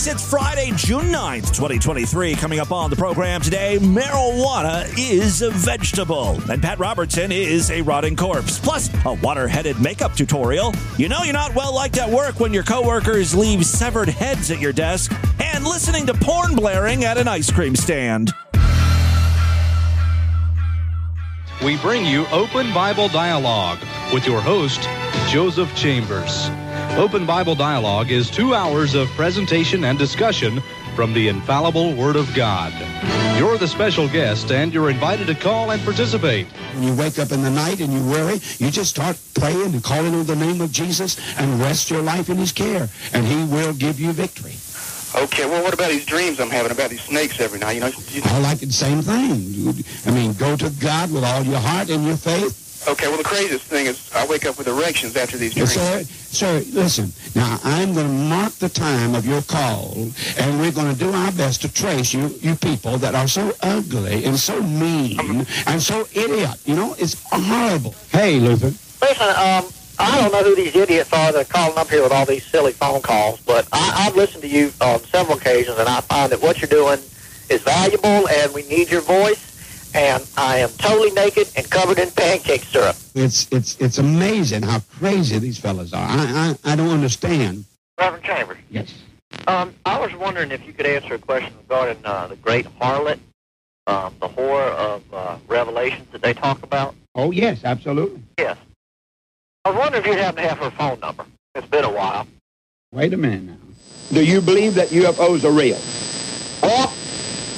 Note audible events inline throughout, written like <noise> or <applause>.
folks. It's Friday, June 9th, 2023. Coming up on the program today, marijuana is a vegetable, and Pat Robertson is a rotting corpse. Plus, a water headed makeup tutorial. You know you're not well liked at work when your coworkers leave severed heads at your desk, and listening to porn blaring at an ice cream stand. We bring you Open Bible Dialogue with your host, Joseph Chambers. Open Bible Dialogue is two hours of presentation and discussion from the infallible Word of God. You're the special guest, and you're invited to call and participate. When you wake up in the night and you worry, you just start praying and calling on the name of Jesus and rest your life in His care, and He will give you victory. Okay, well, what about these dreams I'm having about these snakes every night? You know, you, I like the same thing. I mean, go to God with all your heart and your faith. Okay, well, the craziest thing is I wake up with erections after these Well, dreams. sir, sir, listen. Now, I'm going to mark the time of your call, and we're going to do our best to trace you, you people that are so ugly and so mean and so idiot. You know, it's horrible. Hey, Luther. Listen, um, I don't know who these idiots are that are calling up here with all these silly phone calls, but I, I've listened to you on several occasions, and I find that what you're doing is valuable, and we need your voice. And I am totally naked and covered in pancake syrup. It's it's it's amazing how crazy these fellas are. I I, I don't understand. Reverend Chambers, Yes. um, I was wondering if you could answer a question regarding uh, the great harlot, um, the whore of uh, Revelations that they talk about. Oh yes, absolutely. Yes. I was wondering if you'd happen to have her phone number. It's been a while. Wait a minute now. Do you believe that UFOs are real? Well,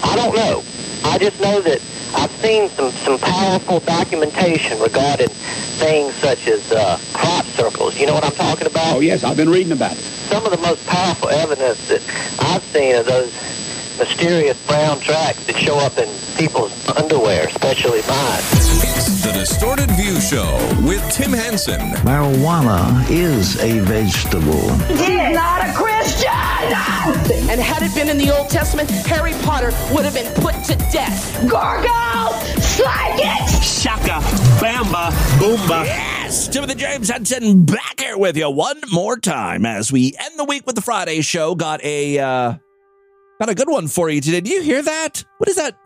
I don't know. I just know that I've seen some, some powerful documentation regarding things such as uh, crop circles. You know what I'm talking about? Oh, yes, I've been reading about it. Some of the most powerful evidence that I've seen are those mysterious brown tracks that show up in people's underwear, especially mine. It's the Distorted View Show with Tim Henson. Marijuana is a vegetable. He's not a Christian! And had it been in the Old Testament, Harry Potter would have been put to death. Gargoyle! Strike it! Shaka, Bamba, Boomba. Yes, Timothy James Henson back here with you one more time as we end the week with the Friday show. Got a uh, got a good one for you today. Do you hear that? What is that?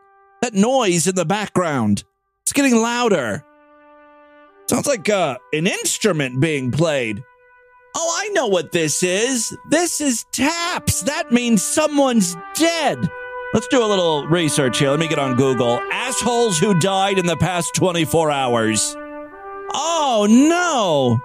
That noise in the background? It's getting louder. Sounds like uh, an instrument being played. Oh, I know what this is. This is taps. That means someone's dead. Let's do a little research here. Let me get on Google. Assholes who died in the past 24 hours. Oh, no.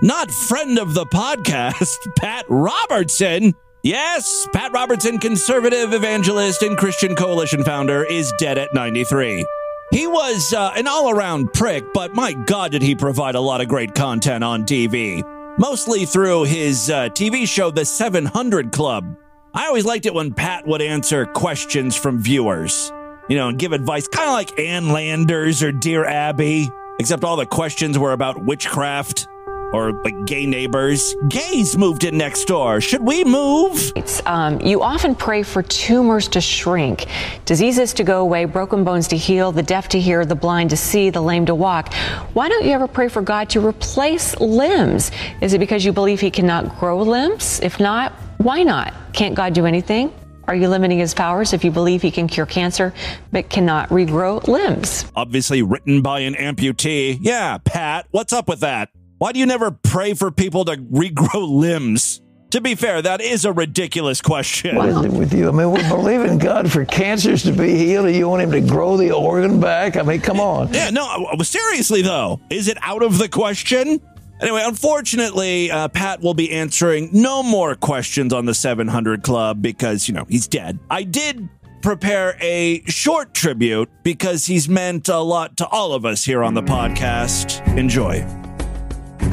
Not friend of the podcast, <laughs> Pat Robertson. Yes, Pat Robertson, conservative evangelist and Christian Coalition founder, is dead at 93. He was uh, an all around prick, but my God, did he provide a lot of great content on TV. Mostly through his uh, TV show, The 700 Club. I always liked it when Pat would answer questions from viewers, you know, and give advice, kind of like Ann Landers or Dear Abby, except all the questions were about witchcraft or like gay neighbors. Gays moved in next door. Should we move? Um, you often pray for tumors to shrink, diseases to go away, broken bones to heal, the deaf to hear, the blind to see, the lame to walk. Why don't you ever pray for God to replace limbs? Is it because you believe He cannot grow limbs? If not, why not? Can't God do anything? Are you limiting his powers if you believe he can cure cancer but cannot regrow limbs? Obviously written by an amputee. Yeah, Pat, what's up with that? Why do you never pray for people to regrow <laughs> limbs? To be fair, that is a ridiculous question. What is it with you? I mean, we believe in God for cancers to be healed, and you want Him to grow the organ back? I mean, come on. Yeah, no, uh, seriously though, is it out of the question? Anyway, unfortunately, uh, Pat will be answering no more questions on the 700 Club because, you know, he's dead. I did prepare a short tribute because he's meant a lot to all of us here on the podcast. Enjoy.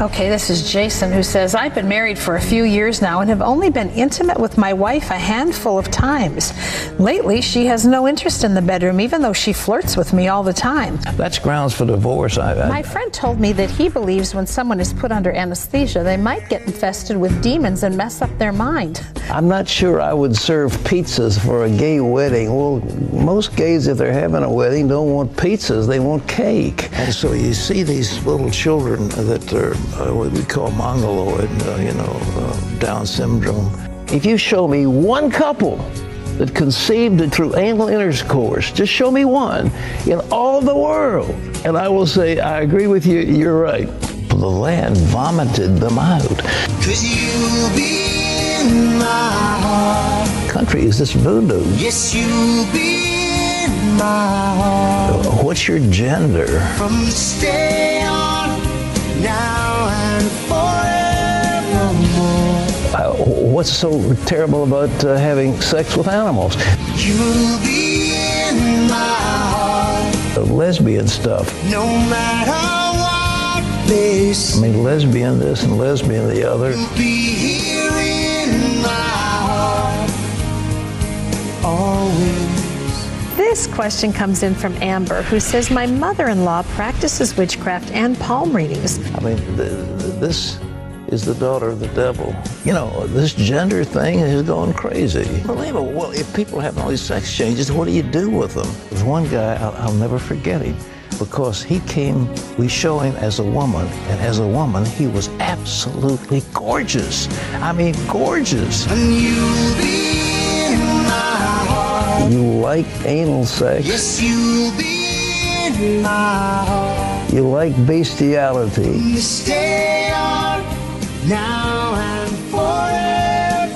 Okay, this is Jason who says, I've been married for a few years now and have only been intimate with my wife a handful of times. Lately, she has no interest in the bedroom, even though she flirts with me all the time. That's grounds for divorce. I, I, My friend told me that he believes when someone is put under anesthesia, they might get infested with demons and mess up their mind. I'm not sure I would serve pizzas for a gay wedding. Well, most gays, if they're having a wedding, don't want pizzas, they want cake. And so you see these little children that are uh, what we call mongoloid, uh, you know, uh, Down syndrome. If you show me one couple that conceived it through anal intercourse, just show me one in all the world, and I will say, I agree with you, you're right. The land vomited them out. Cause you'll be in my heart. Country is this voodoo. Yes, you'll be in my heart. What's your gender? From this day on, now what's so terrible about uh, having sex with animals? You'll be in my heart. The lesbian stuff. No matter what they say. I mean, lesbian this and lesbian the other. You'll be here in my heart. Always. This question comes in from Amber, who says, My mother in law practices witchcraft and palm readings. I mean, th- th- this is the daughter of the devil. You know, this gender thing is going crazy. Unbelievable. Well, if people are having all these sex changes, what do you do with them? There's one guy, I'll, I'll never forget him, because he came, we show him as a woman, and as a woman, he was absolutely gorgeous. I mean, gorgeous. And you'll be in my heart. You like anal sex. Yes, you'll be in my heart. You like bestiality. From this day on, now and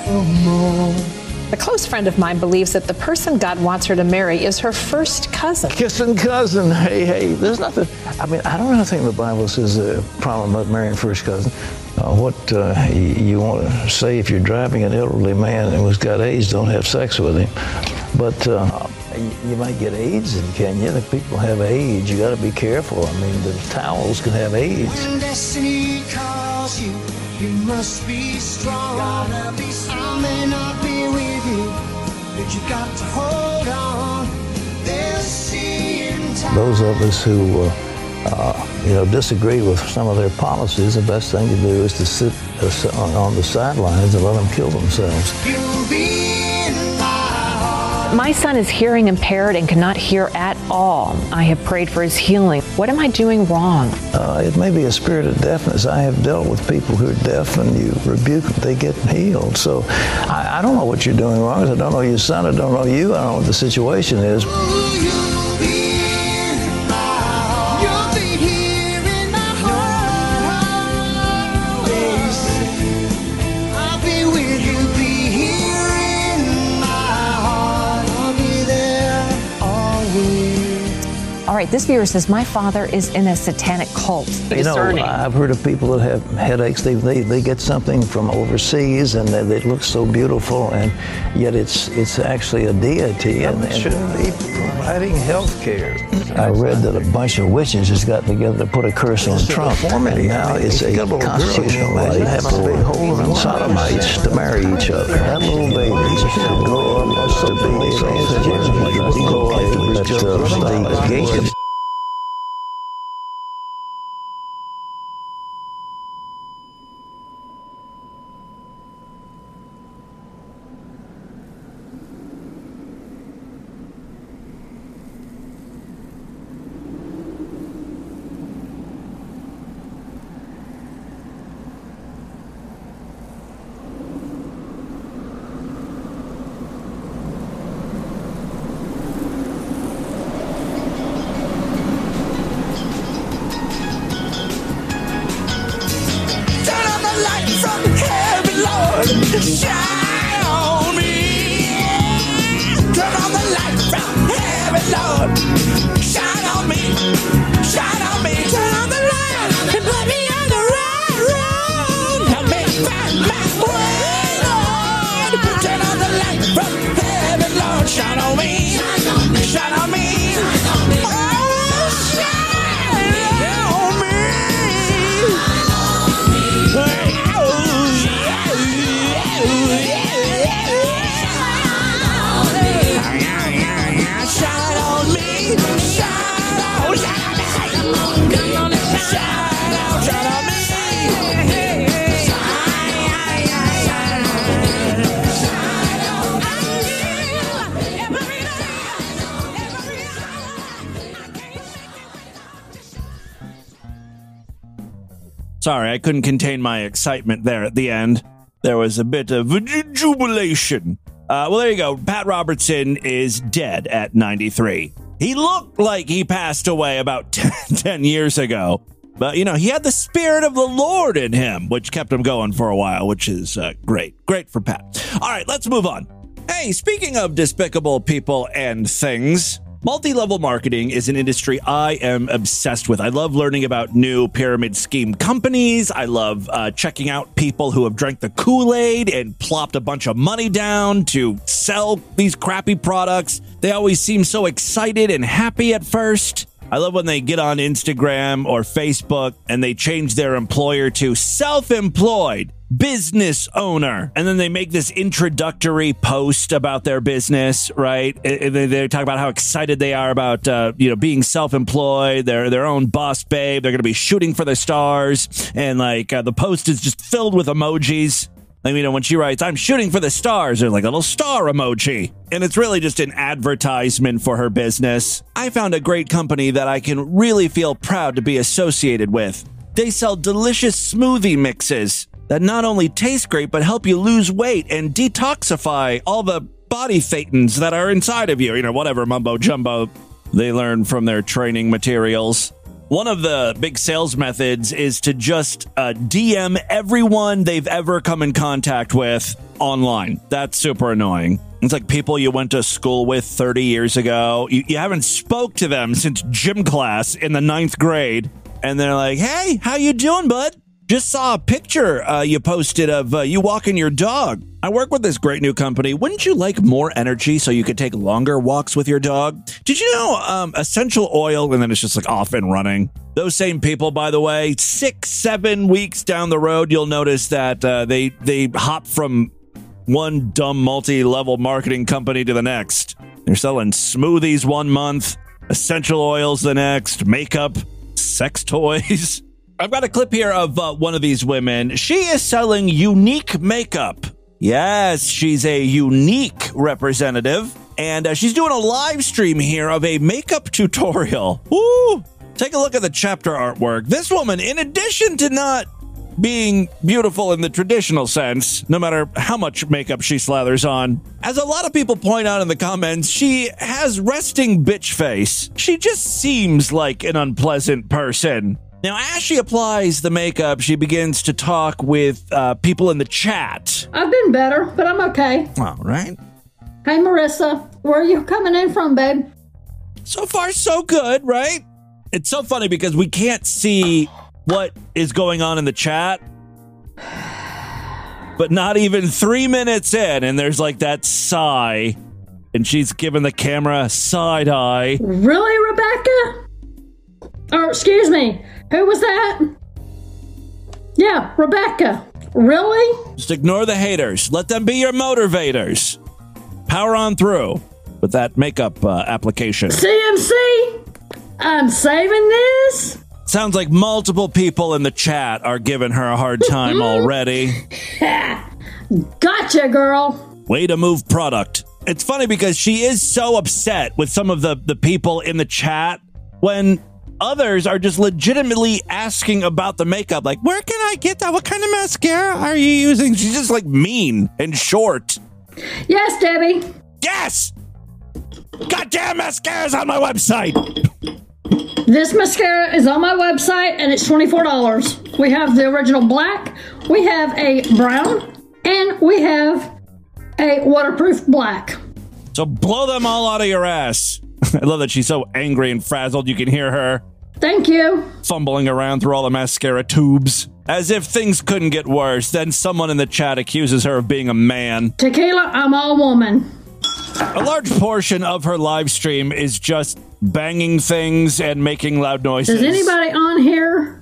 forevermore. A close friend of mine believes that the person God wants her to marry is her first cousin. Kissing cousin. Hey, hey, there's nothing. I mean, I don't know anything the Bible says a problem about marrying first cousin. Uh, what uh, you, you want to say if you're driving an elderly man who's got AIDS, don't have sex with him. But uh, you, you might get AIDS in Kenya. If people have AIDS, you got to be careful. I mean, the towels can have AIDS. You, must be strong. Gotta be strong. I may not be with you, but you got to hold on. They'll see in time. Those of us who, uh, uh, you know, disagree with some of their policies, the best thing to do is to sit uh, on the sidelines and let them kill themselves. My son is hearing impaired and cannot hear at all. I have prayed for his healing. What am I doing wrong? Uh, it may be a spirit of deafness. I have dealt with people who are deaf, and you rebuke them, they get healed. So I, I don't know what you're doing wrong. I don't know your son. I don't know you. I don't know what the situation is. Right, this viewer says my father is in a satanic cult. You know, I've heard of people that have headaches. They, they, they get something from overseas and they, they look so beautiful, and yet it's it's actually a deity. And, and should be providing health care. I read that a bunch of witches has got together to put a curse on Trump. And now it's a constitutional right for sodomites to marry each other. That little baby should grow up to be transgender. Grow up to be just the engagement Sorry, I couldn't contain my excitement there at the end. there was a bit of jubilation. Uh, well, there you go. Pat Robertson is dead at 93. He looked like he passed away about 10, <laughs> 10 years ago. But, you know, he had the spirit of the Lord in him, which kept him going for a while, which is uh, great. Great for Pat. All right, let's move on. Hey, speaking of despicable people and things, multi level marketing is an industry I am obsessed with. I love learning about new pyramid scheme companies. I love uh, checking out people who have drank the Kool Aid and plopped a bunch of money down to sell these crappy products. They always seem so excited and happy at first. I love when they get on Instagram or Facebook and they change their employer to self employed business owner. And then they make this introductory post about their business, right? And they, talk about how excited they are about, uh, you know, being self employed. They're their own boss babe. They're going to be shooting for the stars. And like uh, the post is just filled with emojis. Like, you know, when she writes, I'm shooting for the stars, there's like a little star emoji. And it's really just an advertisement for her business. I found a great company that I can really feel proud to be associated with. They sell delicious smoothie mixes that not only taste great, but help you lose weight and detoxify all the body thetans that are inside of you. You know, whatever mumbo jumbo they learn from their training materials. One of the big sales methods is to just uh, DM everyone they've ever come in contact with online. That's super annoying. It's like people you went to school with 30 years ago. You, you haven't spoke to them since gym class in the ninth grade. And they're like, hey, how you doing, bud? Just saw a picture uh, you posted of uh, you walking your dog. I work with this great new company. Wouldn't you like more energy so you could take longer walks with your dog? Did you know um, essential oil and then it's just like off and running? Those same people, by the way, six, seven weeks down the road, you'll notice that uh, they they hop from one dumb multi-level marketing company to the next. They're selling smoothies one month, essential oils the next, makeup, sex <laughs> toys. I've got a clip here of uh, one of these women. She is selling Younique makeup. Yes, she's a Younique representative. And uh, she's doing a live stream here of a makeup tutorial. <laughs> Woo! Take a look at the chapter artwork. This woman, in addition to not being beautiful in the traditional sense, no matter how much makeup she slathers on. As a lot of people point out in the comments, she has resting bitch face. She just seems like an unpleasant person. Now, as she applies the makeup, she begins to talk with uh, people in the chat. I've been better, but I'm okay. All right. Hey, Marissa, where are you coming in from, babe? So far, so good, right? It's so funny because we can't see what is going on in the chat. But not even three minutes in, and there's like that sigh, and she's giving the camera a side eye. Really, Rebecca? Or, excuse me, who was that? Yeah, Rebecca. Really? Just ignore the haters. Let them be your motivators. Power on through with that makeup uh, application. CMC? I'm saving this? Sounds like multiple people in the chat are giving her a hard time already. <laughs> Gotcha, girl. Way to move product. It's funny because she is so upset with some of the, the people in the chat when others are just legitimately asking about the makeup. Like, where can I get that? What kind of mascara are you using? She's just like mean and short. Yes, Debbie. Yes! Goddamn mascara's on my website! This mascara is on my website and it's $24. We have the original black, we have a brown, and we have a waterproof black. So blow them all out of your ass. <laughs> I love that she's so angry and frazzled you can hear her Thank you. fumbling around through all the mascara tubes. As if things couldn't get worse, then someone in the chat accuses her of being a man. Tequila, I'm all woman. A large portion of her live stream is just banging things and making loud noises. Does anybody on here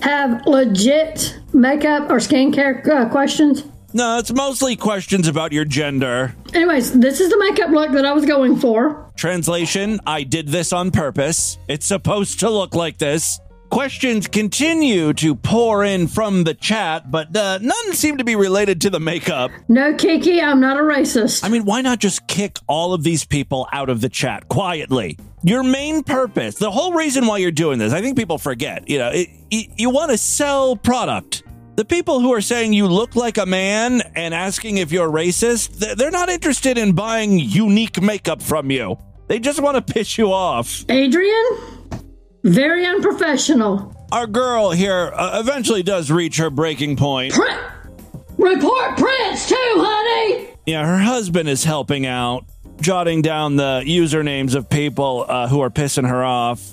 have legit makeup or skincare uh, questions? No, it's mostly questions about your gender. Anyways, this is the makeup look that I was going for. Translation I did this on purpose. It's supposed to look like this. Questions continue to pour in from the chat, but uh, none seem to be related to the makeup. No, Kiki, I'm not a racist. I mean, why not just kick all of these people out of the chat quietly? Your main purpose, the whole reason why you're doing this, I think people forget. You know, it, you, you want to sell product. The people who are saying you look like a man and asking if you're racist, they're not interested in buying Younique makeup from you. They just want to piss you off. Adrian, very unprofessional. Our girl here uh, eventually does reach her breaking point. Report Prince too, honey. Yeah, her husband is helping out, jotting down the usernames of people uh, who are pissing her off.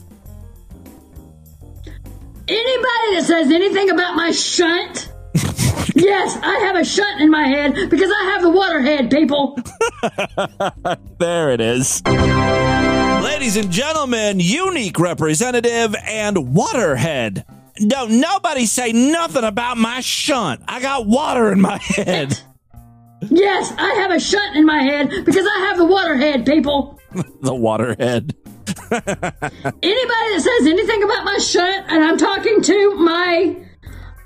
Anybody that says anything about my shunt, <laughs> yes, I have a shunt in my head because I have the waterhead, people. <laughs> there it is. Ladies and gentlemen, Younique representative and waterhead. Don't nobody say nothing about my shunt. I got water in my head. <laughs> Yes, I have a shunt in my head because I have the waterhead, people. the waterhead. <laughs> Anybody that says anything about my shunt, and I'm talking to my,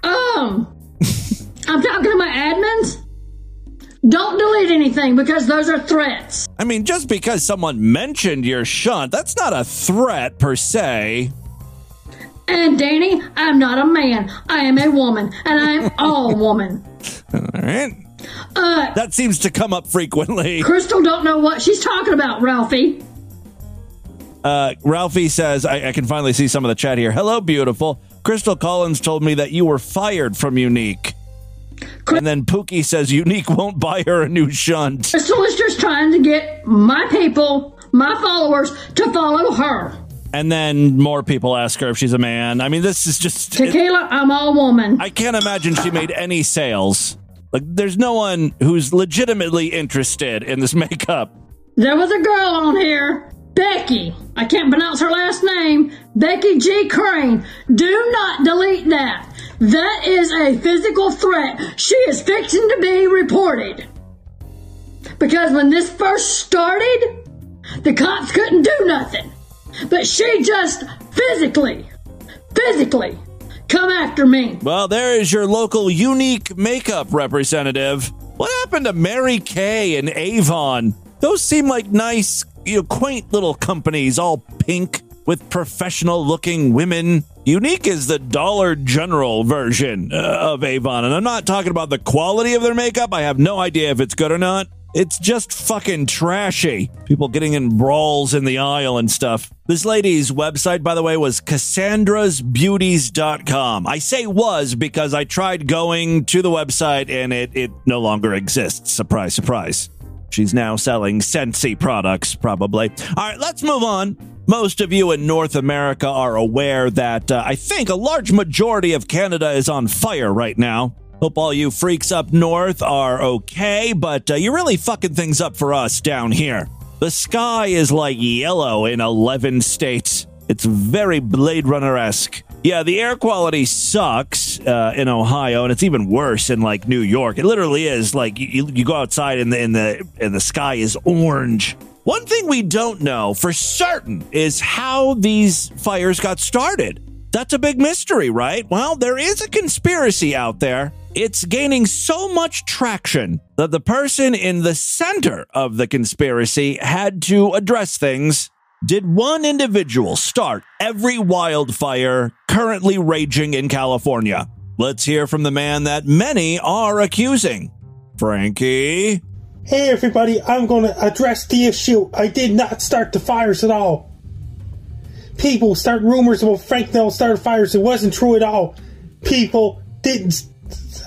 um, I'm talking to my admins. Don't delete anything because those are threats. I mean, just because someone mentioned your shunt, that's not a threat per se. And Danny, I'm not a man. I am a woman, and I'm <laughs> all woman. All right. Uh, That seems to come up frequently. Crystal don't know what she's talking about, Ralphie. Uh, Ralphie says, I, I can finally see some of the chat here. Hello, beautiful. Crystal Collins told me that you were fired from Younique. And then Pookie says Younique won't buy her a new shunt. Crystal is just trying to get my people, my followers, to follow her. And then more people ask her if she's a man. I mean, this is just. Tequila, I'm all woman. I can't imagine she made any sales. Like, there's no one who's legitimately interested in this <laughs> makeup. There was a girl on here, Becky. I can't pronounce her last name. Becky G. Crane. Do not delete that. That is a physical threat. She is fixing to be reported. Because when this first started, the cops couldn't do nothing. But she just physically, physically come after me. Well, there is your local Younique makeup representative. What happened to Mary Kay and Avon? Those seem like nice, you know, quaint little companies, all pink with professional looking women. Younique is the Dollar General version uh, of Avon. And I'm not talking about the quality of their makeup. I have no idea if it's good or not. It's just fucking trashy. People getting in brawls in the aisle and stuff. This lady's website, by the way, was cassandrasbeauties.com. I say was because I tried going to the website and it, it no longer exists. Surprise, surprise. She's now selling Scentsy products, probably. All right, let's move on. Most of you in North America are aware that uh, I think a large majority of Canada is on fire right now. Hope all you freaks up north are okay, but uh, you're really fucking things up for us down here. The sky is like yellow in 11 states. It's very Blade Runner esque. Yeah, the air quality sucks uh, in Ohio, and it's even worse in like New York. It literally is like you, you go outside and the and the and the sky is orange. One thing we don't know for certain is how these fires got started. That's a big mystery, right? Well, there is a conspiracy out there. It's gaining so much traction that the person in the center of the conspiracy had to address things. Did one individual start every wildfire currently raging in California? Let's hear from the man that many are accusing. Frankie. Hey everybody, I'm going to address the issue. I did not start the fires at all. People start rumors about Frank Nell started fires. It wasn't true at all. People didn't.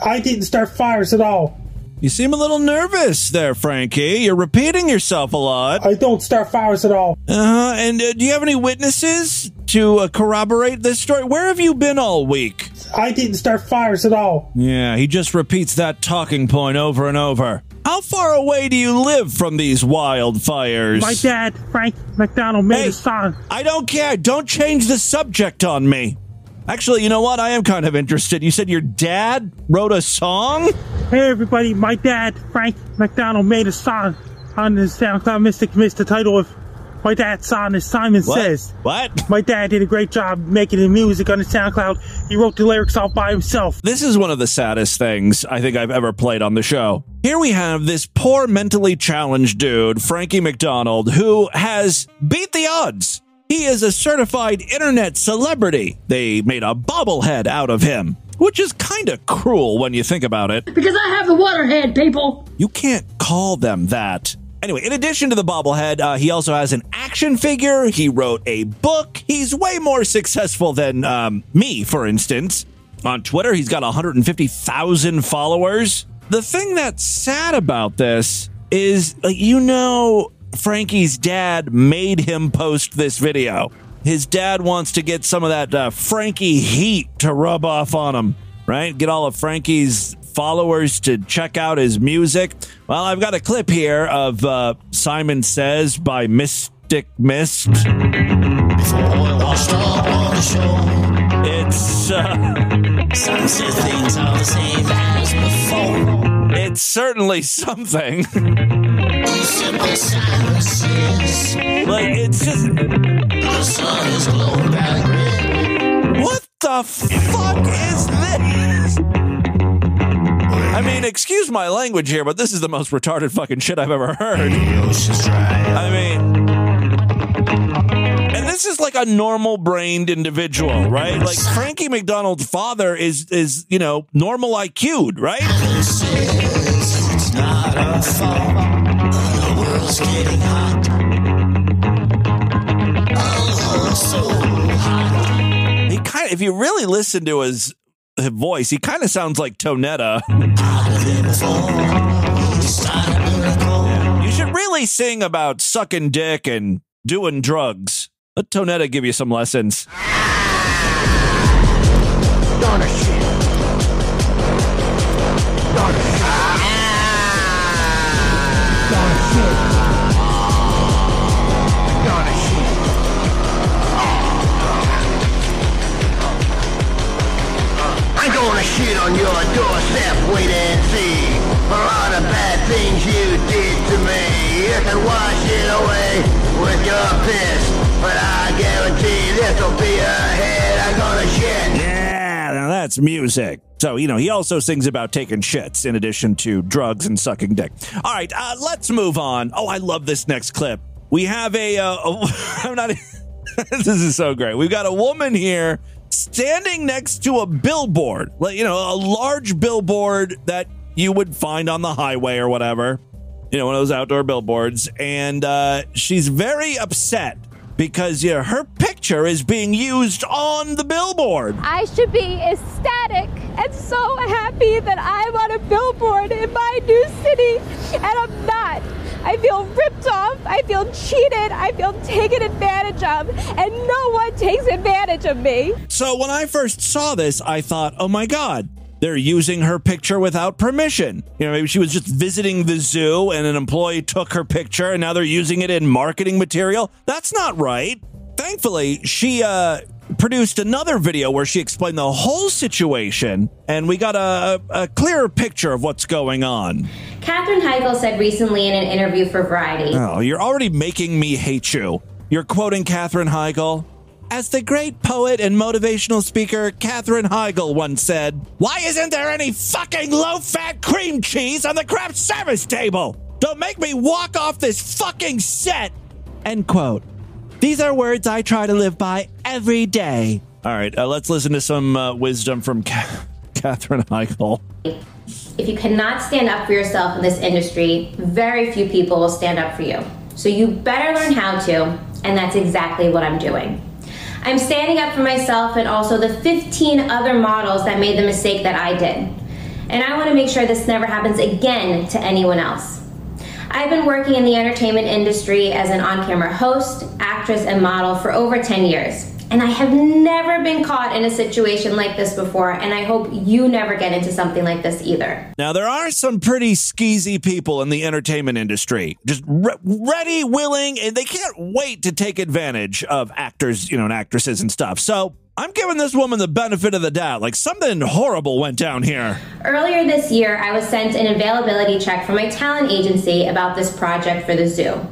I didn't start fires at all. You seem a little nervous there, Frankie. You're repeating yourself a lot. I don't start fires at all. Uh huh. And uh, do you have any witnesses to uh, corroborate this story? Where have you been all week? I didn't start fires at all. Yeah, he just repeats that talking point over and over. How far away do you live from these wildfires? My dad, Frank McDonald, made Hey, a song. I don't care. Don't change the subject on me. Actually, you know what? I am kind of interested. You said your dad wrote a song? Hey everybody, my dad, Frank McDonald, made a song on the SoundCloud Mystic Mist. The title of my dad's song is Simon What? Says. What? My dad did a great job making the music on the SoundCloud. He wrote the lyrics all by himself. This is one of the saddest things I think I've ever played on the show. Here we have this poor mentally challenged dude, Frankie McDonald, who has beat the odds. He is a certified internet celebrity. They made a bobblehead out of him. which is kind of cruel when you think about it. Because I have the waterhead, people. You can't call them that. Anyway, in addition to the bobblehead, uh, he also has an action figure. He wrote a book. He's way more successful than um, me, for instance. On Twitter, he's got 150,000 followers. The thing that's sad about this is, like, you know, Frankie's dad made him post this video. His dad wants to get some of that uh, Frankie heat to rub off on him, right? Get all of Frankie's followers to check out his music. Well, I've got a clip here of uh, Simon Says by Mystic Mist. It's uh, things are the same as before. It's certainly something. Like it's just The sun is glowing red. what the fuck is this? I mean, excuse my language here, but this is the most retarded fucking shit I've ever heard. I mean, this is like a normal brained individual, <laughs> right? Like Frankie McDonald's father is is you know normal IQ'd, right? It's not fault. The world's getting hot. Oh, so hot. He kind of, if you really listen to his, his voice, he kind of sounds like Tonetta. <laughs> You should really sing about sucking dick and doing drugs. Let Tonetta give you some lessons. I'm gonna shit on your doorstep, wait and see. Bad things you did to me. You can wash it away with your piss. But I guarantee this'll be a hit. I'm gonna shit. Yeah, now that's music. So, you know, he also sings about taking shits in addition to drugs and sucking dick. All right, uh, let's move on. Oh, I love this next clip. We have a, uh, a <laughs> I'm not, <laughs> this is so great. We've got a woman here standing next to a billboard, like, you know, a large billboard that you would find on the highway or whatever, you know, one of those outdoor billboards. And uh, she's very upset because you know, her picture is being used on the billboard. I should be ecstatic and so happy that I'm on a billboard in my new city, and I'm not. I feel ripped off, I feel cheated, I feel taken advantage of, and no one takes advantage of me. So when I first saw this, I thought, oh my God, they're using her picture without permission. You know, maybe she was just visiting the zoo and an employee took her picture and now they're using it in marketing material. That's not right. Thankfully, she uh, produced another video where she explained the whole situation and we got a, a clearer picture of what's going on. Katherine Heigl said recently in an interview for Variety Oh, you're already making me hate you. You're quoting Katherine Heigl. As the great poet and motivational speaker Katherine Heigl once said, Why isn't there any fucking low fat cream cheese on the craft service table? Don't make me walk off this fucking set. End quote. These are words I try to live by every day. All right, uh, let's listen to some uh, wisdom from Ka- Katherine <laughs> Heigl. if you cannot stand up for yourself in this industry, very few people will stand up for you. So you better learn how to, and that's exactly what I'm doing. I'm standing up for myself and also the 15 other models that made the mistake that I did. And I want to make sure this never happens again to anyone else. I've been working in the entertainment industry as an on camera host, actress, and model for over 10 years. And I have never been caught in a situation like this before, and I hope you never get into something like this either. Now, there are some pretty skeezy people in the entertainment industry, just re- ready, willing, and they can't wait to take advantage of actors, you know, and actresses and stuff. So I'm giving this woman the benefit of the doubt. Like something horrible went down here. Earlier this year, I was sent an availability check from my talent agency about this project for the zoo.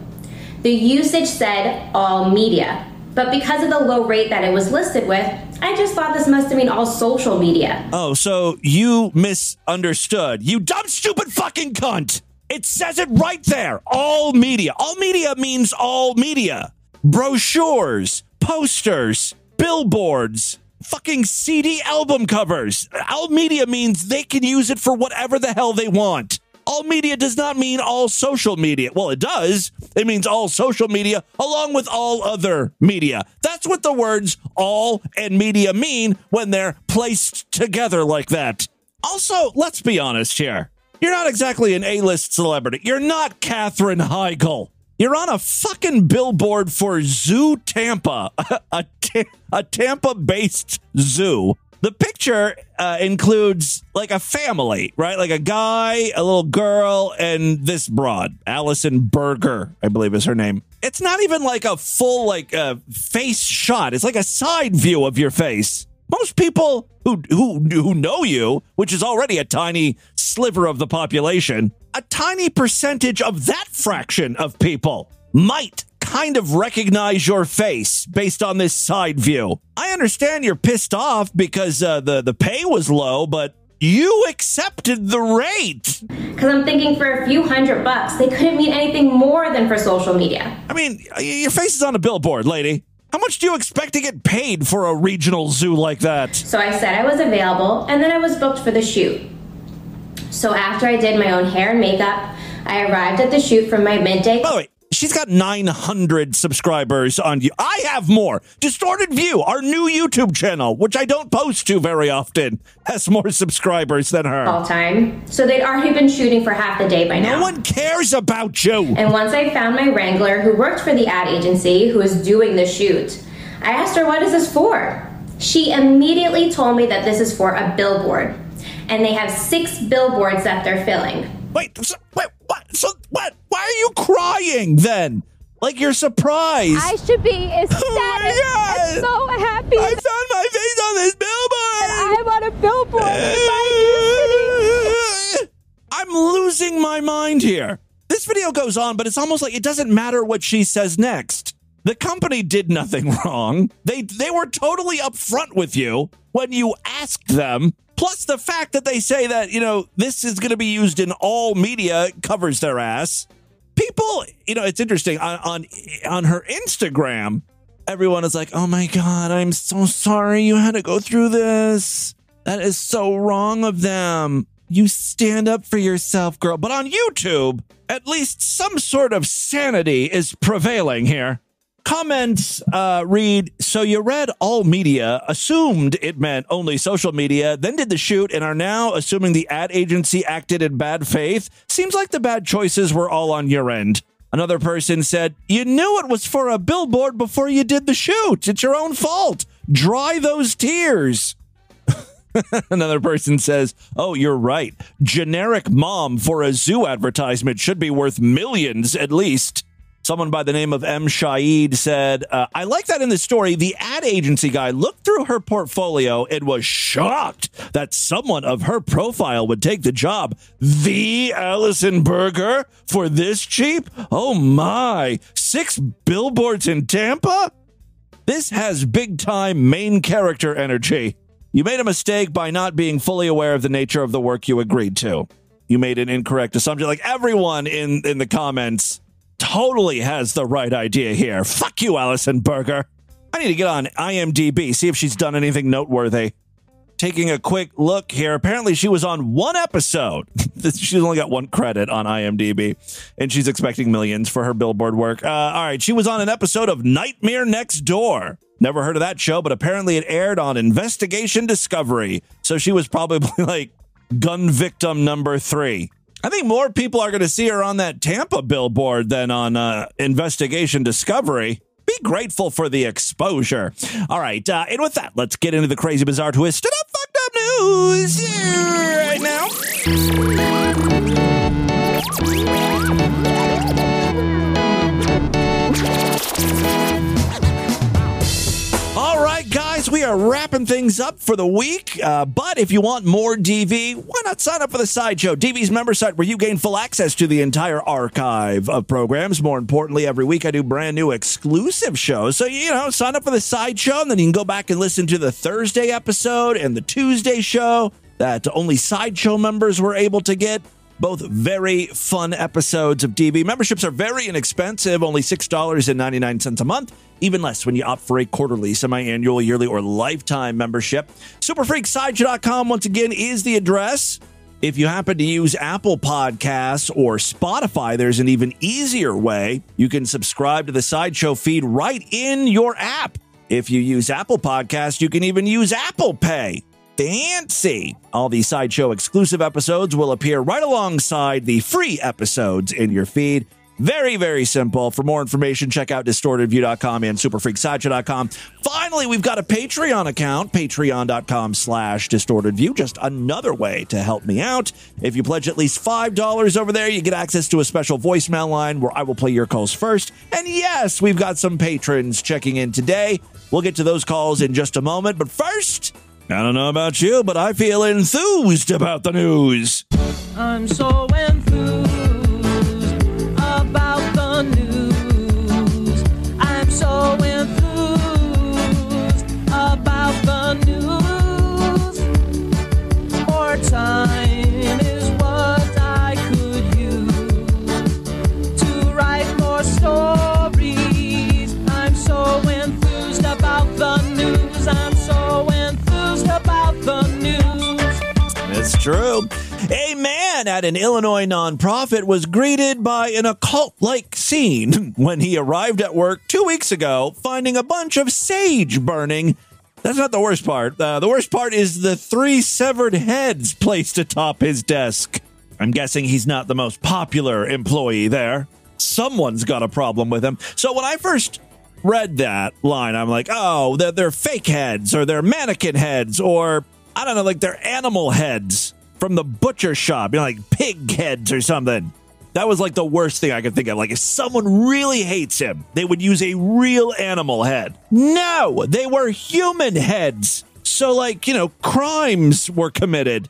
The usage said all media, but because of the low rate that it was listed with, I just thought this must have been all social media. Oh, so you misunderstood. You dumb, stupid fucking cunt. It says it right there. All media. All media means all media. Brochures, posters, billboards. fucking CD album covers. All media means they can use it for whatever the hell they want. All media does not mean all social media. Well, it does. It means all social media along with all other media. That's what the words all and media mean when they're placed together like that. Also, let's be honest here. You're not exactly an A-list celebrity. You're not Katherine Heigl. You're on a fucking billboard for Zoo Tampa, <laughs> a, ta- a Tampa-based zoo. The picture uh, includes like a family, right? Like a guy, a little girl, and this broad, Allison Berger, I believe is her name. It's not even like a full like uh, face shot. It's like a side view of your face. Most people who who who know you, which is already a tiny sliver of the population, a tiny percentage of that fraction of people might kind of recognize your face based on this side view. I understand you're pissed off because uh, the the pay was low, but you accepted the rate. Because I'm thinking for a few hundred bucks, they couldn't mean anything more than for social media. I mean, your face is on a billboard, lady. How much do you expect to get paid for a regional zoo like that? So I said I was available, and then I was booked for the shoot. So after I did my own hair and makeup, I arrived at the shoot from my midday. By the way, she's got 900 subscribers on you. I have more. Distorted View, our new YouTube channel, which I don't post to very often, has more subscribers than her. All time. So they'd already been shooting for half the day by now. No one cares about you. And once I found my wrangler who worked for the ad agency who was doing the shoot, I asked her, What is this for? She immediately told me that this is for a billboard. And they have six billboards that they're filling. Wait, wait, what? So, what? Why are you crying then? Like you're surprised. I should be <laughs> ecstatic and so happy. I found my face on this billboard. And I want a billboard. I'm losing my mind here. This video goes on, but it's almost like it doesn't matter what she says next. The company did nothing <laughs> wrong. They they were totally upfront with you when you asked them. Plus the fact that they say that, you know, this is going to be used in all media covers their ass. People, you know, it's interesting on on on her Instagram, everyone is like, "Oh my god, I'm so sorry you had to go through this. That is so wrong of them. You stand up for yourself, girl." But on YouTube, at least some sort of sanity is prevailing here. Comments uh, read So you read all media, assumed it meant only social media, then did the shoot, and are now assuming the ad agency acted in bad faith? Seems like the bad choices were all on your end. Another person said, You knew it was for a billboard before you did the shoot. It's your own fault. Dry those tears. <laughs> Another person says, Oh, you're right. Generic mom for a zoo advertisement should be worth millions at least. Someone by the name of M. Shaid said, uh, I like that in the story. The ad agency guy looked through her portfolio and was shocked that someone of her profile would take the job. The Allison Berger for this cheap? Oh my. Six billboards in Tampa? This has big time main character energy. You made a mistake by not being fully aware of the nature of the work you agreed to. You made an incorrect assumption. Like everyone in, in the comments totally has the right idea here. Fuck you, Allison Berger. I need to get on IMDb, see if she's done anything noteworthy. Taking a quick look here, apparently she was on one episode. <laughs> she's only got one credit on IMDb, and she's expecting millions for her billboard work. Uh, all right, she was on an episode of Nightmare Next Door. Never heard of that show, but apparently it aired on Investigation Discovery. So she was probably <laughs> like gun victim number three. I think more people are going to see her on that Tampa billboard than on uh, Investigation Discovery. Be grateful for the exposure. All right, uh, and with that, let's get into the crazy, bizarre, twisted up, fucked up news right now. Guys, we are wrapping things up for the week. Uh, but if you want more DV, why not sign up for the Sideshow, DV's member site, where you gain full access to the entire archive of programs. More importantly, every week I do brand new exclusive shows. So, you know, sign up for the Sideshow, and then you can go back and listen to the Thursday episode and the Tuesday show that only Sideshow members were able to get. Both very fun episodes of DV. Memberships are very inexpensive, only $6.99 a month, even less when you opt for a quarterly, semi annual, yearly, or lifetime membership. Superfreaksideshow.com, once again, is the address. If you happen to use Apple Podcasts or Spotify, there's an even easier way. You can subscribe to the Sideshow feed right in your app. If you use Apple Podcasts, you can even use Apple Pay. Fancy! All the Sideshow exclusive episodes will appear right alongside the free episodes in your feed. Very, very simple. For more information, check out distortedview.com and superfreaksideshow.com. Finally, we've got a Patreon account, patreon.com slash distortedview. Just another way to help me out. If you pledge at least $5 over there, you get access to a special voicemail line where I will play your calls first. And yes, we've got some patrons checking in today. We'll get to those calls in just a moment. But first, I don't know about you, but I feel enthused about the news. I'm so enthused true. A man at an Illinois nonprofit was greeted by an occult like scene <laughs> when he arrived at work two weeks ago, finding a bunch of sage burning. That's not the worst part. Uh, the worst part is the three severed heads placed atop his desk. I'm guessing he's not the most popular employee there. Someone's got a problem with him. So when I first read that line, I'm like, oh, they're, they're fake heads or they're mannequin heads or I don't know, like they're animal heads from the butcher shop, you know, like pig heads or something. That was like the worst thing I could think of. Like if someone really hates him, they would use a real animal head. No, they were human heads. So like, you know, crimes were committed.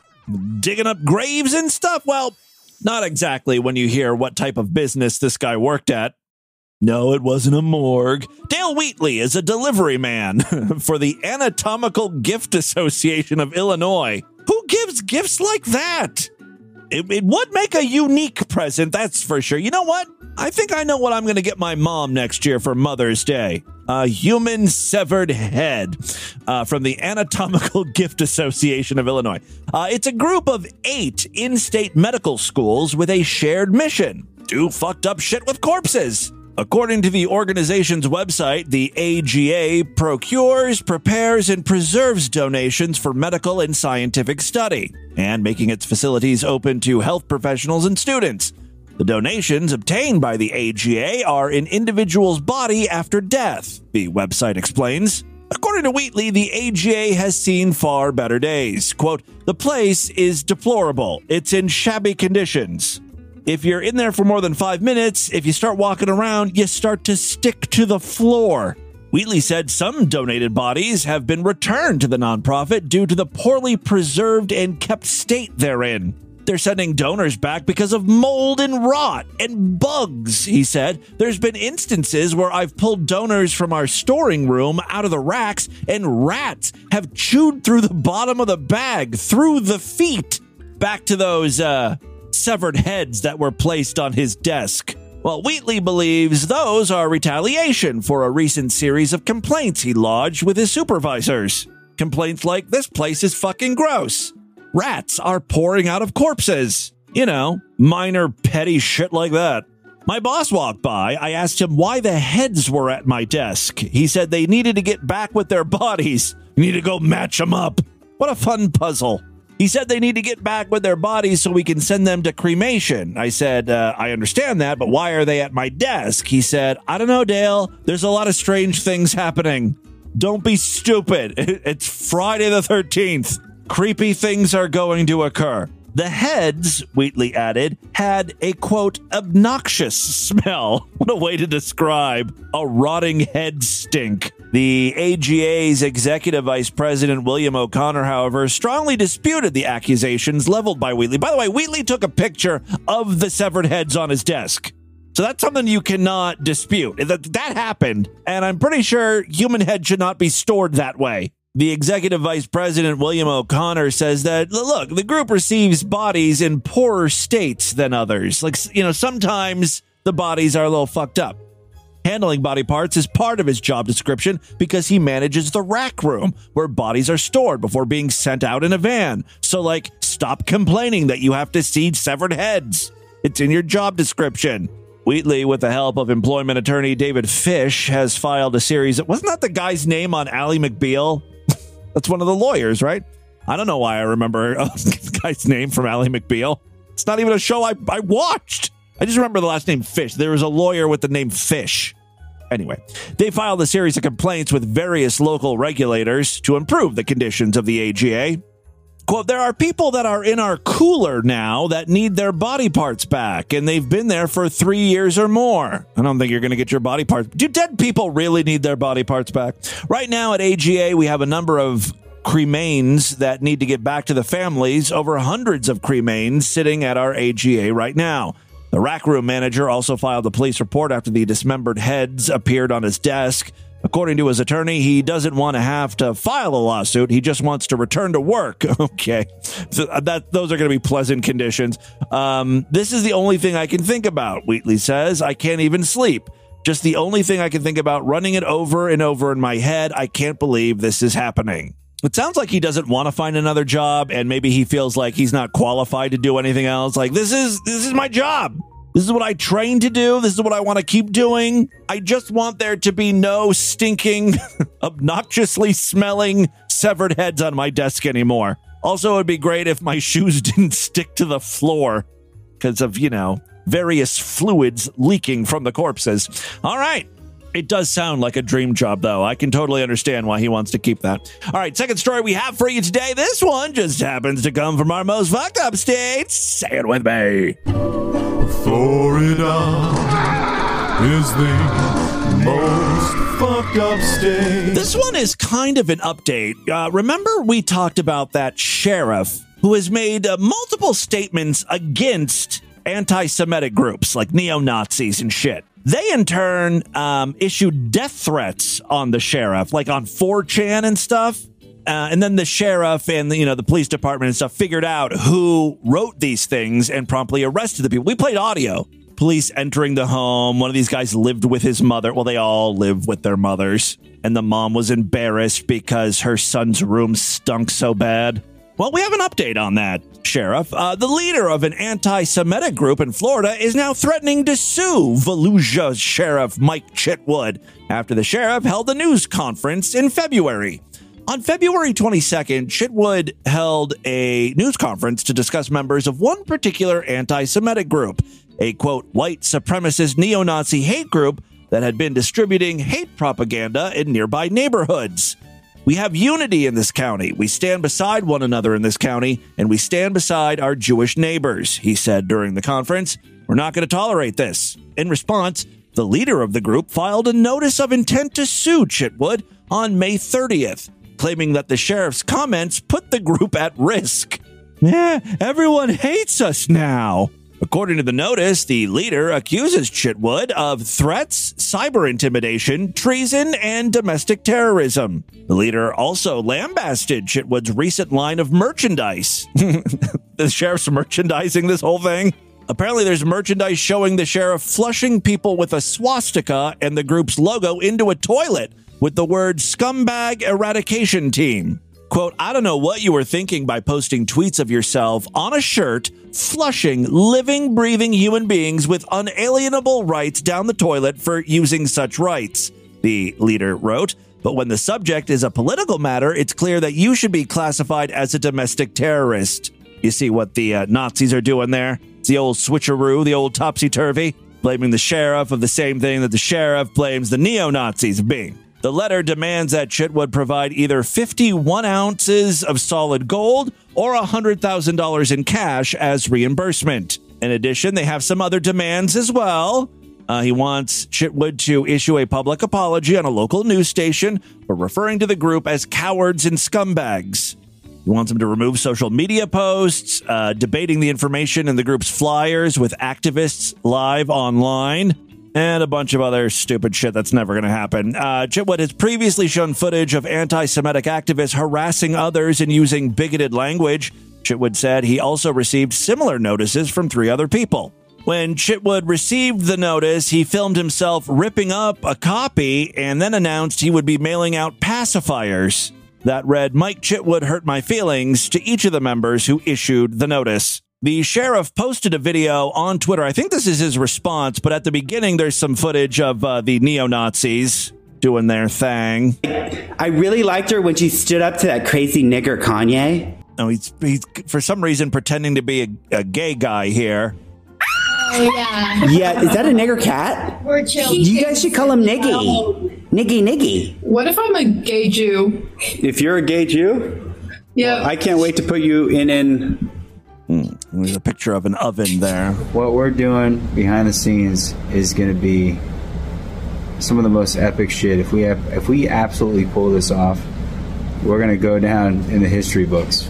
Digging up graves and stuff. Well, not exactly when you hear what type of business this guy worked at. No, it wasn't a morgue. Dale Wheatley is a delivery man <laughs> for the Anatomical Gift Association of Illinois. Who gives gifts like that? It, it would make a unique present, that's for sure. You know what? I think I know what I'm going to get my mom next year for Mother's Day. A human severed head uh, from the Anatomical <laughs> Gift Association of Illinois. Uh, it's a group of eight in state medical schools with a shared mission do fucked up shit with corpses. According to the organization's website, the AGA procures, prepares, and preserves donations for medical and scientific study, and making its facilities open to health professionals and students. The donations obtained by the AGA are in individual's body after death, the website explains. According to Wheatley, the AGA has seen far better days. Quote, the place is deplorable. It's in shabby conditions. If you're in there for more than five minutes, if you start walking around, you start to stick to the floor. Wheatley said some donated bodies have been returned to the nonprofit due to the poorly preserved and kept state they're in. They're sending donors back because of mold and rot and bugs, he said. There's been instances where I've pulled donors from our storing room out of the racks and rats have chewed through the bottom of the bag, through the feet. Back to those, uh, severed heads that were placed on his desk. Well, Wheatley believes those are retaliation for a recent series of complaints he lodged with his supervisors. Complaints like, this place is fucking gross. Rats are pouring out of corpses. You know, minor petty shit like that. My boss walked by. I asked him why the heads were at my desk. He said they needed to get back with their bodies. You need to go match them up. What a fun puzzle. He said they need to get back with their bodies so we can send them to cremation. I said, uh, I understand that, but why are they at my desk? He said, I don't know, Dale. There's a lot of strange things happening. Don't be stupid. <laughs> It's Friday the 13th. Creepy things are going to occur. The heads, Wheatley added, had a quote, obnoxious <laughs> smell. What a way to describe a rotting head stink. The AGA's executive vice president, William O'Connor, however, strongly disputed the accusations leveled by Wheatley. By the way, Wheatley took a picture of the severed heads on his desk. So that's something you cannot dispute. That, that happened, and I'm pretty sure human head should not be stored that way. The executive vice president, William O'Connor, says that, look, the group receives bodies in poorer states than others. Like, you know, sometimes the bodies are a little fucked up. Handling body parts is part of his job description because he manages the rack room where bodies are stored before being sent out in a van. So, like, stop complaining that you have to see severed heads. It's in your job description. Wheatley, with the help of employment attorney David Fish, has filed a series. Wasn't that the guy's name on Ally McBeal? <laughs> That's one of the lawyers, right? I don't know why I remember <laughs> the guy's name from Ally McBeal. It's not even a show I, I watched. I just remember the last name Fish. There was a lawyer with the name Fish. Anyway, they filed a series of complaints with various local regulators to improve the conditions of the AGA. Quote, there are people that are in our cooler now that need their body parts back, and they've been there for three years or more. I don't think you're going to get your body parts. Do dead people really need their body parts back? Right now at AGA, we have a number of cremains that need to get back to the families, over hundreds of cremains sitting at our AGA right now. The rack room manager also filed a police report after the dismembered heads appeared on his desk. According to his attorney, he doesn't want to have to file a lawsuit. He just wants to return to work. <laughs> Okay, so that those are going to be pleasant conditions. Um, this is the only thing I can think about. Wheatley says I can't even sleep. Just the only thing I can think about, running it over and over in my head. I can't believe this is happening. It sounds like he doesn't want to find another job, and maybe he feels like he's not qualified to do anything else. Like this is this is my job. This is what I trained to do. This is what I want to keep doing. I just want there to be no stinking, <laughs> obnoxiously smelling severed heads on my desk anymore. Also, it'd be great if my <laughs> shoes didn't stick to the floor because of, you know, various fluids leaking from the corpses. All right. It does sound like a dream job, though. I can totally understand why he wants to keep that. All right, second story we have for you today. This one just happens to come from our most fucked up state. Say it with me. Florida is the most fucked up state. This one is kind of an update. Uh, remember, we talked about that sheriff who has made uh, multiple statements against anti Semitic groups like neo Nazis and shit. They, in turn, um, issued death threats on the sheriff, like on 4chan and stuff. Uh, and then the sheriff and you know the police department and stuff figured out who wrote these things and promptly arrested the people. We played audio. Police entering the home. One of these guys lived with his mother. Well, they all live with their mothers. And the mom was embarrassed because her son's room stunk so bad. Well, we have an update on that, Sheriff. Uh, the leader of an anti Semitic group in Florida is now threatening to sue Volusia Sheriff Mike Chitwood after the sheriff held a news conference in February. On February 22nd, Chitwood held a news conference to discuss members of one particular anti Semitic group, a quote, white supremacist neo Nazi hate group that had been distributing hate propaganda in nearby neighborhoods. We have unity in this county. We stand beside one another in this county, and we stand beside our Jewish neighbors, he said during the conference. We're not going to tolerate this. In response, the leader of the group filed a notice of intent to sue Chitwood on May 30th, claiming that the sheriff's comments put the group at risk. Yeah, <laughs> everyone hates us now. According to the notice, the leader accuses Chitwood of threats, cyber intimidation, treason, and domestic terrorism. The leader also lambasted Chitwood's recent line of merchandise. <laughs> the sheriff's merchandising this whole thing. Apparently, there's merchandise showing the sheriff flushing people with a swastika and the group's logo into a toilet with the word scumbag eradication team. Quote, I don't know what you were thinking by posting tweets of yourself on a shirt flushing living, breathing human beings with unalienable rights down the toilet for using such rights, the leader wrote. But when the subject is a political matter, it's clear that you should be classified as a domestic terrorist. You see what the uh, Nazis are doing there? It's the old switcheroo, the old topsy turvy, blaming the sheriff of the same thing that the sheriff blames the neo Nazis being. The letter demands that Chitwood provide either 51 ounces of solid gold or $100,000 in cash as reimbursement. In addition, they have some other demands as well. Uh, he wants Chitwood to issue a public apology on a local news station for referring to the group as cowards and scumbags. He wants him to remove social media posts, uh, debating the information in the group's flyers with activists live online. And a bunch of other stupid shit that's never going to happen. Uh, Chitwood has previously shown footage of anti Semitic activists harassing others and using bigoted language. Chitwood said he also received similar notices from three other people. When Chitwood received the notice, he filmed himself ripping up a copy and then announced he would be mailing out pacifiers that read, Mike Chitwood hurt my feelings to each of the members who issued the notice. The sheriff posted a video on Twitter. I think this is his response, but at the beginning, there's some footage of uh, the neo Nazis doing their thing. I really liked her when she stood up to that crazy nigger Kanye. No, he's, he's for some reason pretending to be a, a gay guy here. Oh yeah. Yeah, is that a nigger cat? We're chill. You guys should call him Niggy. Niggy Niggy. What if I'm a gay Jew? If you're a gay Jew, Yeah. I can't wait to put you in an. There's a picture of an oven there. What we're doing behind the scenes is going to be some of the most epic shit. If we have, if we absolutely pull this off, we're going to go down in the history books.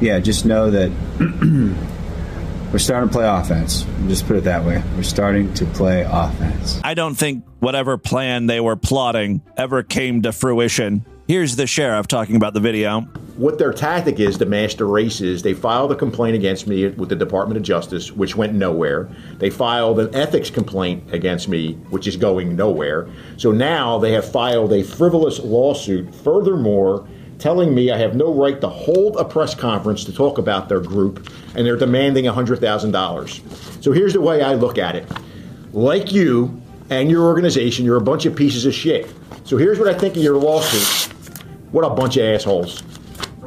Yeah, just know that <clears throat> we're starting to play offense. Just put it that way. We're starting to play offense. I don't think whatever plan they were plotting ever came to fruition. Here's the sheriff talking about the video. What their tactic is to master races, they filed a complaint against me with the Department of Justice, which went nowhere. They filed an ethics complaint against me, which is going nowhere. So now they have filed a frivolous lawsuit. Furthermore, telling me I have no right to hold a press conference to talk about their group, and they're demanding $100,000. So here's the way I look at it. Like you and your organization, you're a bunch of pieces of shit. So here's what I think of your lawsuit. What a bunch of assholes.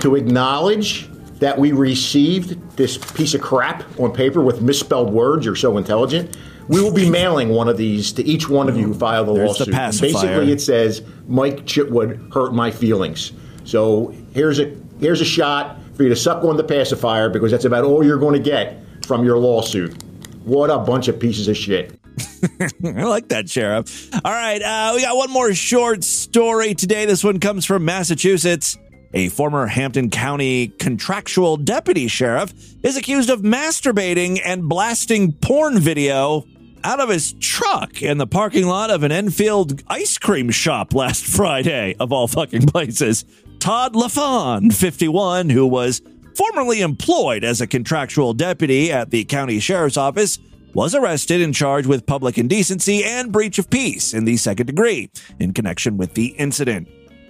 To acknowledge that we received this piece of crap on paper with misspelled words, you're so intelligent. We will be mailing one of these to each one of you who filed the There's the lawsuit. Pacifier. basically, it says Mike Chitwood hurt my feelings. So here's a here's a shot for you to suck on the pacifier because that's about all you're going to get from your lawsuit. What a bunch of pieces of shit. <laughs> I like that, Sheriff. All right, uh, we got one more short story today. This one comes from Massachusetts. A former Hampden County contractual deputy sheriff is accused of masturbating and blasting porn video out of his truck in the parking lot of an Enfield ice cream shop last <laughs> Friday, of all fucking places. Todd LaFond, 51, who was formerly employed as a contractual deputy at the county sheriff's office, was arrested and charged with public indecency and breach of peace in the second degree in connection with the incident.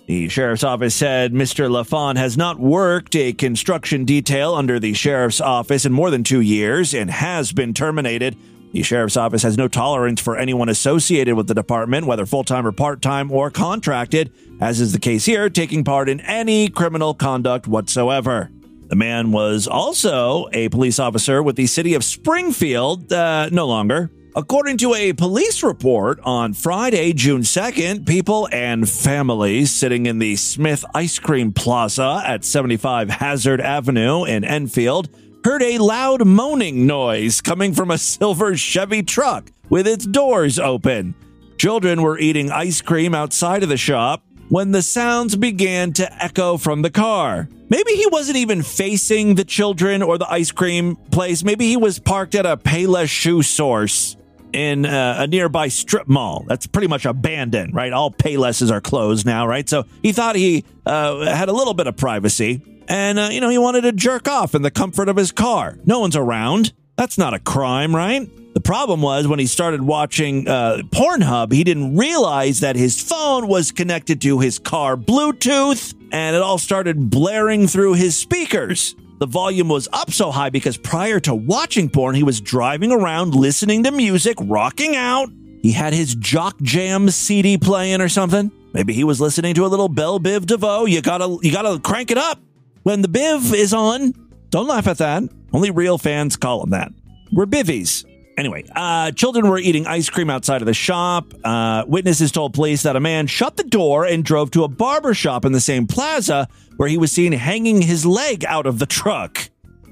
The sheriff's office said Mr. LaFond has not worked a construction detail under the sheriff's office in more than two years and has been terminated. The sheriff's office has no tolerance for anyone associated with the department, whether full time or part time or contracted, as is the case here, taking part in any criminal conduct whatsoever. The man was also a police officer with the city of Springfield, uh, no longer. According to a police report on Friday, June 2nd, people and families sitting in the Smith Ice Cream Plaza at 75 Hazard Avenue in Enfield heard a loud moaning noise coming from a silver Chevy truck with its doors open. Children were eating ice cream outside of the shop when the sounds began to echo from the car. Maybe he wasn't even facing the children or the ice cream place. Maybe he was parked at a Payless shoe source in uh, a nearby strip mall. That's pretty much abandoned, right? All Paylesses are closed now, right? So he thought he uh, had a little bit of privacy. And, uh, you know, he wanted to jerk off in the comfort of his car. No one's around. That's not a crime, right? The problem was when he started watching uh, Pornhub, he didn't realize that his phone was connected to his car Bluetooth, and it all started blaring through his speakers. The volume was up so high because prior to watching porn, he was driving around listening to music, rocking out. He had his Jock Jam CD playing or something. Maybe he was listening to a little Belle Biv DeVoe. You gotta, you gotta crank it up when the Biv is on. Don't laugh at that. Only real fans call him that. We're bivvies. Anyway, uh, children were eating ice cream outside of the shop. Uh, witnesses told police that a man shut the door and drove to a barber shop in the same plaza where he was seen hanging his leg out of the truck.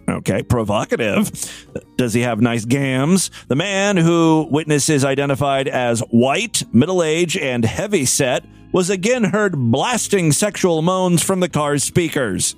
Okay, provocative. Does he have nice gams? The man who witnesses identified as white, middle aged, and heavy set was again heard blasting sexual moans from the car's speakers.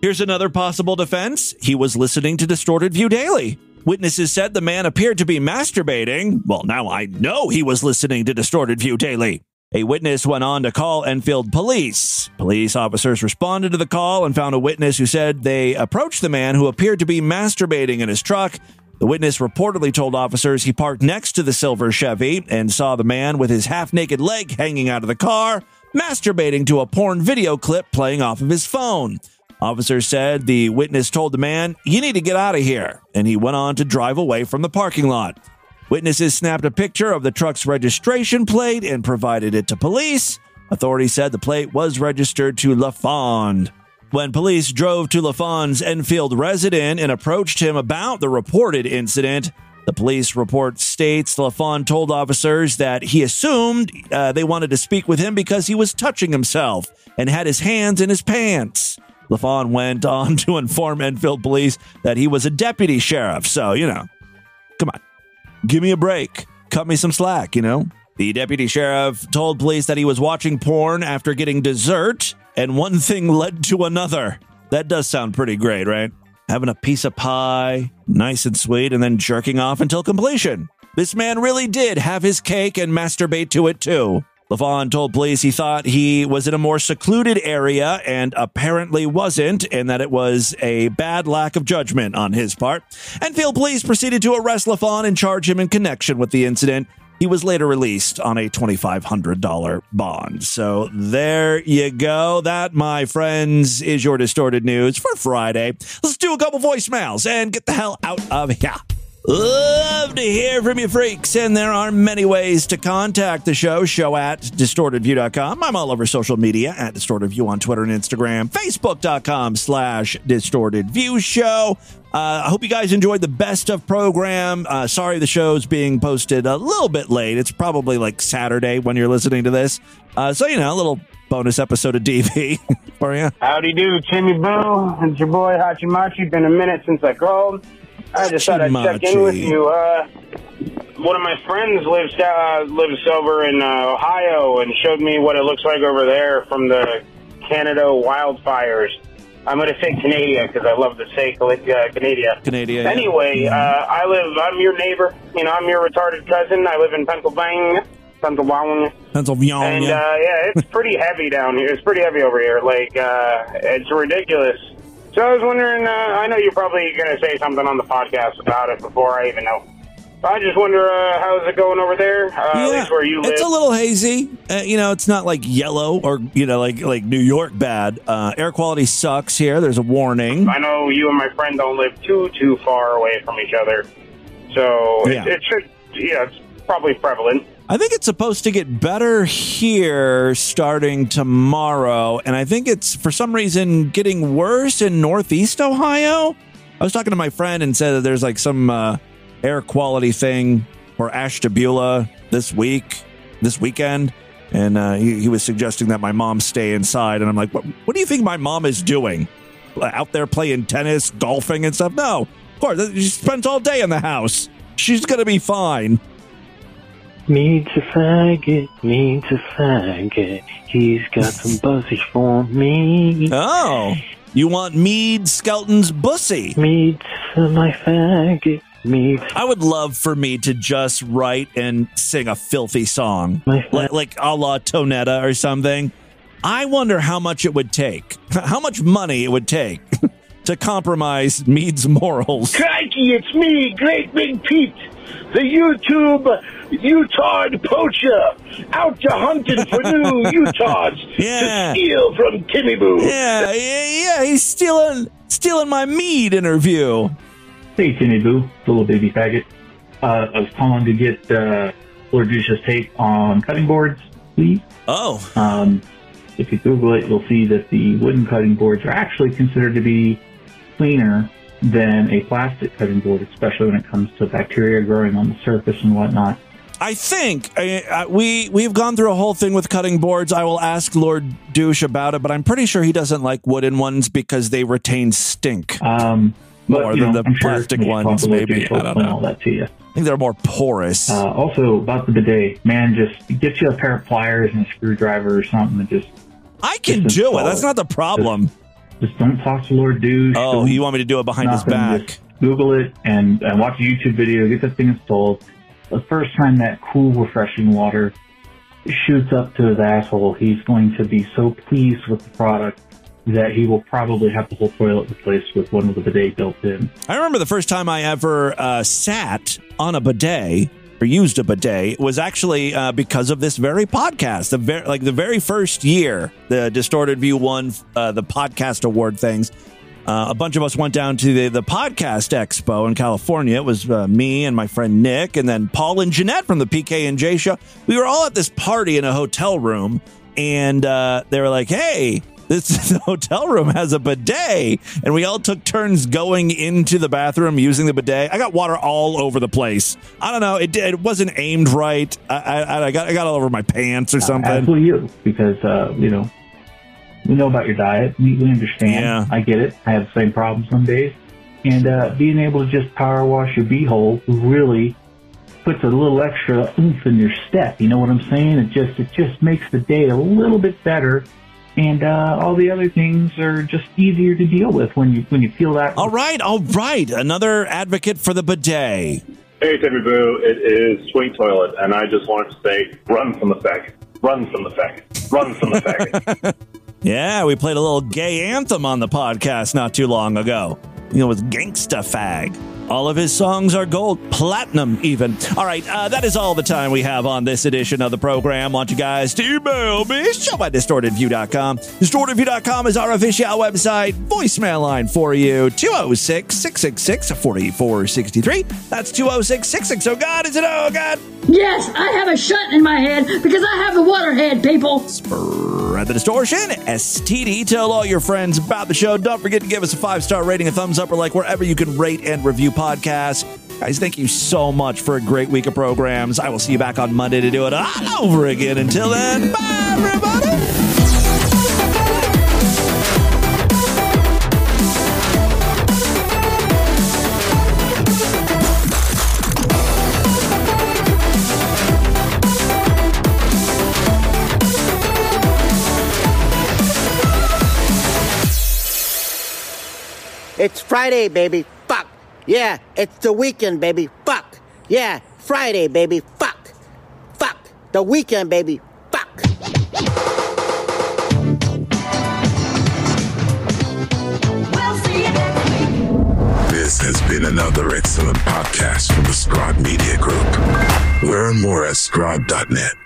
Here's another possible defense. He was listening to Distorted View Daily. Witnesses said the man appeared to be masturbating. Well, now I know he was listening to Distorted View Daily. A witness went on to call Enfield police. Police officers responded to the call and found a witness who said they approached the man who appeared to be masturbating in his truck. The witness reportedly told officers he parked next to the silver Chevy and saw the man with his half naked leg hanging out of the car, masturbating to a porn video clip playing off of his phone. Officers said the witness told the man, You need to get out of here, and he went on to drive away from the parking lot. Witnesses snapped a picture of the truck's registration plate and provided it to police. Authorities said the plate was registered to LaFond. When police drove to LaFond's Enfield resident and approached him about the reported incident, the police report states LaFond told officers that he assumed uh, they wanted to speak with him because he was touching himself and had his hands in his pants. LaFond went <laughs> on to inform Enfield police that he was a deputy sheriff, so, you know, come on give me a break. Cut me some slack, you know? The deputy sheriff told police that he was watching porn after getting dessert, and one thing led to another. That does sound pretty great, right? Having a piece of pie, nice and sweet, and then jerking off until completion. This man really did have his cake and masturbate to it too. LaFond told police he thought he was in a more secluded area and apparently wasn't, and that it was a bad lack of judgment on his part. Enfield police proceeded to arrest LaFond and charge him in connection with the incident. He was later released on a $2,500 bond. So there you go. That, my friends, is your distorted news for Friday. Let's do a couple voicemails and get the hell out of here. Love to hear from you freaks, and there are many ways to contact the show. Show at distortedview.com. I'm all over social media at distortedview on Twitter and Instagram, facebook.com slash distortedview show. Uh, I hope you guys enjoyed the best of program. Uh, sorry the show's being posted a little bit late. It's probably like Saturday when you're listening to this. Uh, so, you know, a little bonus episode of DV <laughs> for you. Howdy do, Timmy Boo. It's your boy Hachimachi. Been a minute since I called. I just thought I'd check in with you. Uh, one of my friends lives uh, lives over in uh, Ohio and showed me what it looks like over there from the Canada wildfires. I'm going to say Canada because I love to say uh, Canada. Canada. yeah. Anyway, uh, I live. I'm your neighbor. You know, I'm your retarded cousin. I live in Pennsylvania. Pennsylvania. Pennsylvania. And uh, yeah, it's pretty heavy down here. It's pretty heavy over here. Like uh, it's ridiculous. So I was wondering. Uh, I know you're probably going to say something on the podcast about it before I even know. I just wonder uh, how's it going over there? Uh, least where you live. It's a little hazy. Uh, you know, it's not like yellow or you know like like New York bad. Uh, air quality sucks here. There's a warning. I know you and my friend don't live too too far away from each other, so Yeah. it, it should. Yeah, it's probably prevalent. I think it's supposed to get better here starting tomorrow, and I think it's for some reason getting worse in Northeast Ohio. I was talking to my friend and said that there's like some uh, air quality thing for Ashtabula this week, this weekend, and uh, he, he was suggesting that my mom stay inside, and I'm like, what, what do you think my mom is doing? Out there playing tennis, golfing, and stuff? No, of course, she spends all day in the house. She's gonna be fine. Needs a faggot, needs a faggot. He's got some buzzes for me. Oh, you want Mead Skelton's bussy? Mead's my faggot. Mead. I would love for me to just write and sing a filthy song, like, like a la Tonetta or something. I wonder how much it would take, <laughs> how much money it would take <laughs> to compromise Mead's morals. Crikey, it's me, Great Big Pete, the YouTube Utah poacher, out to hunting for new <laughs> Utahs Yeah. to steal from Timmy Boo. Yeah, yeah, yeah, he's stealing stealing my Mead interview. Hey, Timmy Boo, little baby faggot. Uh, I was calling to get uh, Lord Douche's take on cutting boards, please. Oh. Um, if you Google it, you'll see that the wooden cutting boards are actually considered to be cleaner than a plastic cutting board, especially when it comes to bacteria growing on the surface and whatnot. I think uh, uh, we we've gone through a whole thing with cutting boards. I will ask Lord Douche about it, but I'm pretty sure he doesn't like wooden ones because they retain stink Um, but, more than know, the I'm plastic you ones. talk to Lord Maybe I don't know. all that to you. I think they're more porous. Uh, also, about the bidet, man, just get you a pair of pliers and a screwdriver or something and just. I can just do it. That's not the problem. Just, just don't talk to Lord Douche. Oh, you want me to do it behind his back? Just Google it and, and watch a YouTube video, get this thing installed. The first time that cool, refreshing water shoots up to his asshole, he's going to be so pleased with the product that he will probably have the whole toilet replaced with one with a bidet built in. I remember the first time I ever uh, sat on a bidet or used a bidet was actually uh, because of this very podcast. The very like the very first year the Distorted View won uh, the podcast award things. Uh, a bunch of us went down to the, the podcast expo in California. It was uh, me and my friend Nick, and then Paul and Jeanette from the PK and J show. We were all at this party in a hotel room, and uh, they were like, "Hey, this <laughs> hotel room has a bidet," and we all took turns going into the bathroom using the bidet. I got water all over the place. I don't know. It it wasn't aimed right. I, I, I got I got all over my pants or something. As will you, because, uh, you know, we know about your diet. We, we understand. Yeah. I get it. I have the same problem some days. And uh, being able to just power wash your beehole really puts a little extra oomph in your step. You know what I'm saying? It just it just makes the day a little bit better. And uh, all the other things are just easier to deal with when you when you feel that. All right, all right. Another advocate for the bidet. Hey, Timmy Boo, it is Sweet Toilet, and I just wanted to say, run from the faggot. Run from the faggot. Run from the faggot. <laughs> Yeah, we played a little gay anthem on the podcast not too long ago. You know, with Gangsta Fag. All of his songs are gold, platinum even. All right, uh, that is all the time we have on this edition of the program. Want you guys to email me, show at distortedview.com. Distortedview.com is our official website. Voicemail line for you, 206 666 4463. That's 206 660. Oh, God, is it? Oh, God. Yes, I have a shunt in my head because I have the water head, people. Spread the distortion, STD. Tell all your friends about the show. Don't forget to give us a five star rating, a thumbs up, or like wherever you can rate and review podcasts. Guys, thank you so much for a great week of programs. I will see you back on Monday to do it all over again. Until then, bye, everybody. It's Friday, baby. Fuck. Yeah, it's the weekend, baby. Fuck. Yeah, Friday, baby. Fuck. Fuck. The weekend, baby. Fuck. This has been another excellent podcast from the Scribe Media Group. Learn more at scribe.net.